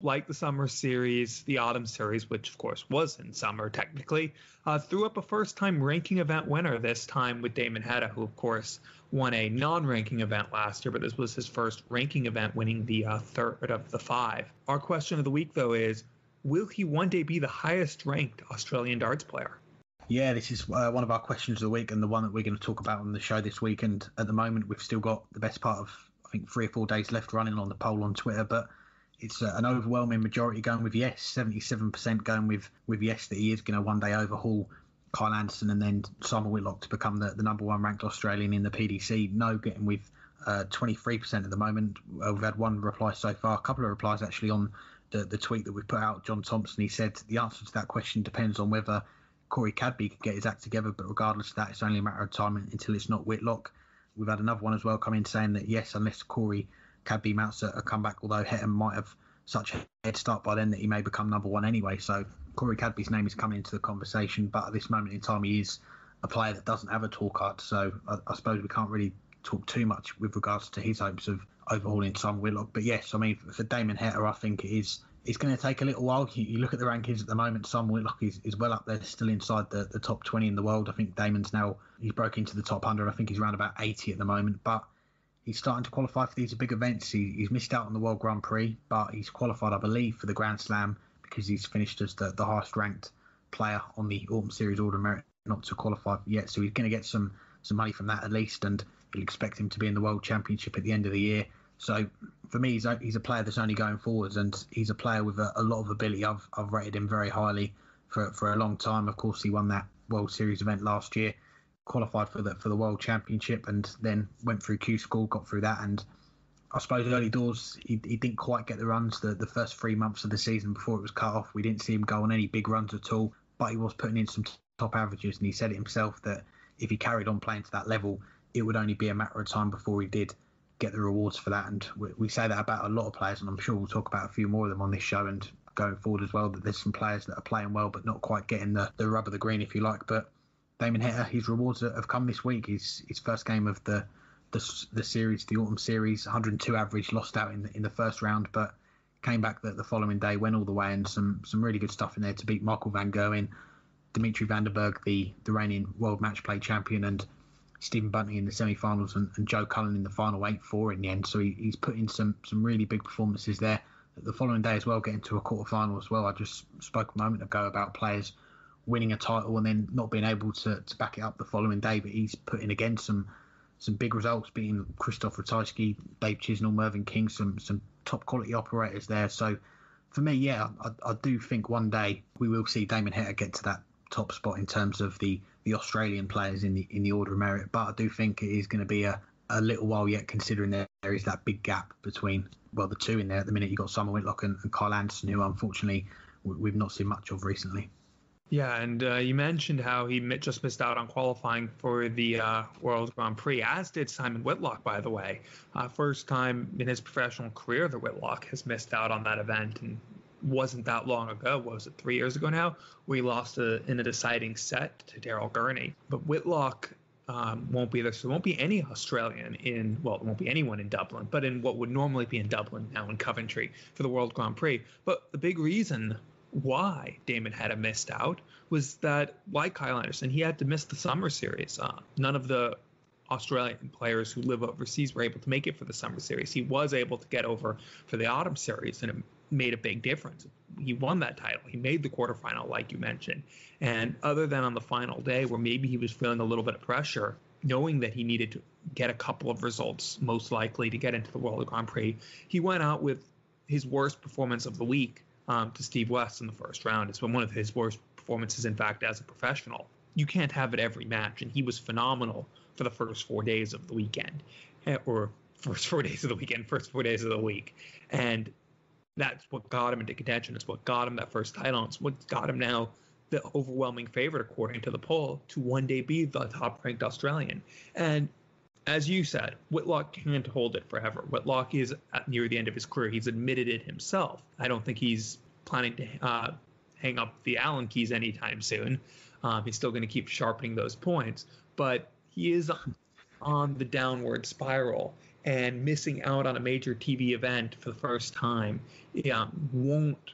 like the summer series, the autumn series, which of course was in summer technically, uh, threw up a first time ranking event winner this time with Damon Heta, who of course won a non ranking event last year, but this was his first ranking event, winning the uh, third of the five. Our question of the week, though, is will he one day be the highest ranked Australian darts player? Yeah, this is uh, one of our questions of the week and the one that we're going to talk about on the show this week. And at the moment, we've still got the best part of, I think, three or four days left running on the poll on Twitter. But it's uh, an overwhelming majority going with yes. Seventy-seven percent going with with yes that he is going to one day overhaul Kyle Anderson and then Simon Whitlock to become the, the number one ranked Australian in the PDC. No, getting with uh, 23% at the moment. Uh, we've had one reply so far, a couple of replies actually on the, the tweet that we put out. John Thompson, he said the answer to that question depends on whether Corey Cadby can get his act together, but regardless of that, it's only a matter of time until it's not Whitlock. We've had another one as well come in saying that yes, unless Corey Cadby mounts a, a comeback, although Heta might have such a head start by then that he may become number one anyway. So Corey Cadby's name is coming into the conversation, but at this moment in time, he is a player that doesn't have a tour card. So I, I suppose we can't really talk too much with regards to his hopes of overhauling Simon Whitlock. But yes, I mean for Damon Heta, I think it is it's going to take a little while. You, you, look at the rankings at the moment. Simon Whitlock is, is well up there, still inside the, the top 20 in the world. I think Damon's now he's broke into the top 100. I think he's around about 80 at the moment, but he's starting to qualify for these big events. He, he's missed out on the World Grand Prix, but he's qualified, I believe, for the Grand Slam because he's finished as the, the highest ranked player on the Autumn Series Order of Merit, not to qualify yet. So he's going to get some some money from that at least, and you'll expect him to be in the World Championship at the end of the year. So for me, he's a, he's a player that's only going forwards, and he's a player with a, a lot of ability. I've I've rated him very highly for for a long time. Of course, he won that World Series event last year, qualified for the for the World Championship, and then went through Q School, got through that, and I suppose early doors he, he didn't quite get the runs the, the first three months of the season before it was cut off. We didn't see him go on any big runs at all, but he was putting in some top averages, and he said it himself that if he carried on playing to that level, it would only be a matter of time before he did get the rewards for that. And we, we, say that about a lot of players, and I'm sure we'll talk about a few more of them on this show and going forward as well. That there's some players that are playing well, but not quite getting the, the rub of the green, if you like. But Damon Heta, his rewards have come this week. His his first game of the the, the series, the autumn series, 102 average, lost out in the, in the first round, but came back the, the following day, went all the way, and some some really good stuff in there to beat Michael Van Gerwen, Dimitri Van den Bergh, the the reigning world match play champion, and Stephen Bunting in the semi-finals and, and Joe Cullen in the final eight four in the end. So he, he's put in some some really big performances there. The following day as well, getting to a quarter final as well. I just spoke a moment ago about players winning a title and then not being able to, to back it up the following day, but he's put in again some some big results, beating Christoph Ratajski, Dave Chisnall, Mervyn King, some some top quality operators there. So for me, yeah, I, I do think one day we will see Damon Heta get to that top spot in terms of the the Australian players in the in the order of merit. But I do think it is going to be a, a little while yet, considering there, there is that big gap between well the two in there at the minute. You've got Simon Whitlock and, and Kyle Anderson, who unfortunately we've not seen much of recently. Yeah, and uh, you mentioned how he just missed out on qualifying for the uh, World Grand Prix, as did Simon Whitlock, by the way. Uh, first time in his professional career that Whitlock has missed out on that event, and wasn't that long ago. What was it, three years ago now? We lost a, in a deciding set to Daryl Gurney. But Whitlock um, won't be there. So there won't be any Australian in, well, there won't be anyone in Dublin, but in what would normally be in Dublin now in Coventry for the World Grand Prix. But the big reason why Damon Heta missed out was that, like Kyle Anderson, he had to miss the summer series. Uh, none of the Australian players who live overseas were able to make it for the summer series. He was able to get over for the autumn series, and it made a big difference. He won that title. He made the quarterfinal, like you mentioned. And other than on the final day, where maybe he was feeling a little bit of pressure, knowing that he needed to get a couple of results, most likely to get into the World Grand Prix, he went out with his worst performance of the week um, to Steve West in the first round. It's been one of his worst performances, in fact, as a professional. You can't have it every match, and he was phenomenal for the first four days of the weekend, eh, or first four days of the weekend, first four days of the week, and that's what got him into contention. It's what got him that first title. It's what got him now the overwhelming favorite, according to the poll, to one day be the top ranked Australian. And as you said, Whitlock can't hold it forever. Whitlock is near the end of his career. He's admitted it himself. I don't think he's planning to uh, hang up the Allen keys anytime soon. Um, he's still going to keep sharpening those points, but he is on the downward spiral. and missing out on a major TV event for the first time yeah, won't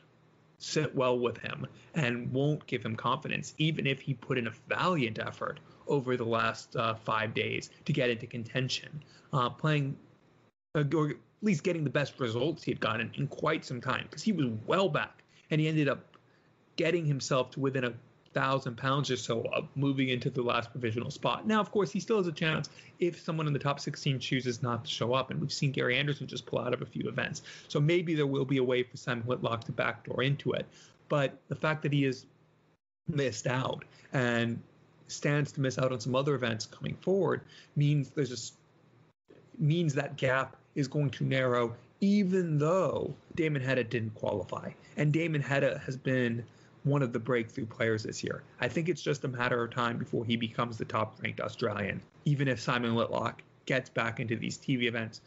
sit well with him and won't give him confidence, even if he put in a valiant effort over the last uh, five days to get into contention, uh, playing uh, or at least getting the best results he had gotten in quite some time because he was well back and he ended up getting himself to within a thousand pounds or so of moving into the last provisional spot. Now, of course, he still has a chance if someone in the top 16 chooses not to show up, and we've seen Gary Anderson just pull out of a few events. So maybe there will be a way for Simon Whitlock to backdoor into it. But the fact that he has missed out and stands to miss out on some other events coming forward means there's just means that gap is going to narrow even though Damon Heta didn't qualify. And Damon Heta has been one of the breakthrough players this year. I think it's just a matter of time before he becomes the top ranked Australian. Even if Simon Whitlock gets back into these TV events,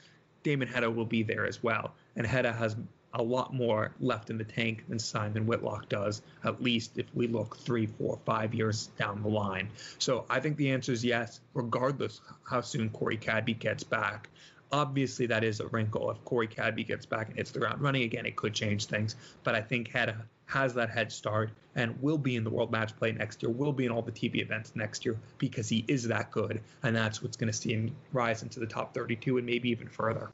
Damon Heta will be there as well. And Heta has a lot more left in the tank than Simon Whitlock does, at least if we look three, four, five years down the line. So I think the answer is yes, regardless how soon Corey Cadby gets back. Obviously, that is a wrinkle. If Corey Cadby gets back and hits the ground running again, it could change things. But I think Heta has that head start and will be in the World Match Play next year, will be in all the TV events next year because he is that good. And that's what's going to see him rise into the top 32 and maybe even further.